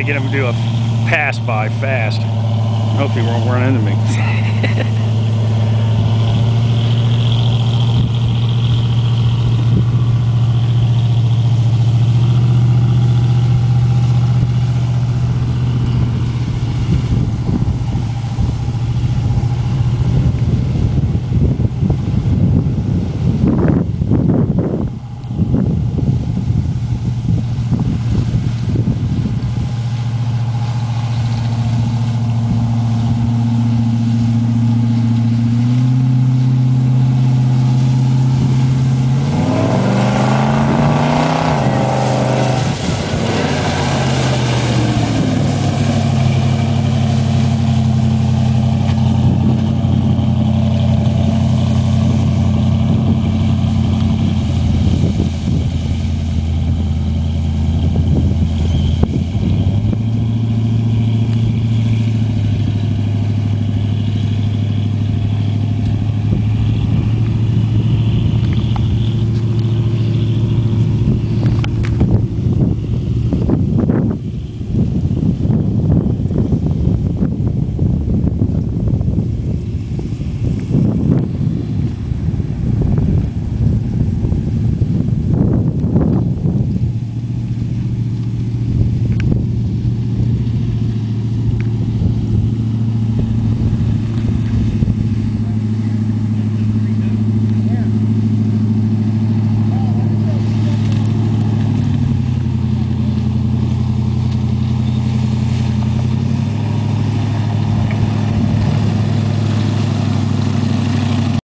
To get him to do a pass by fast. Hopefully he won't run into me.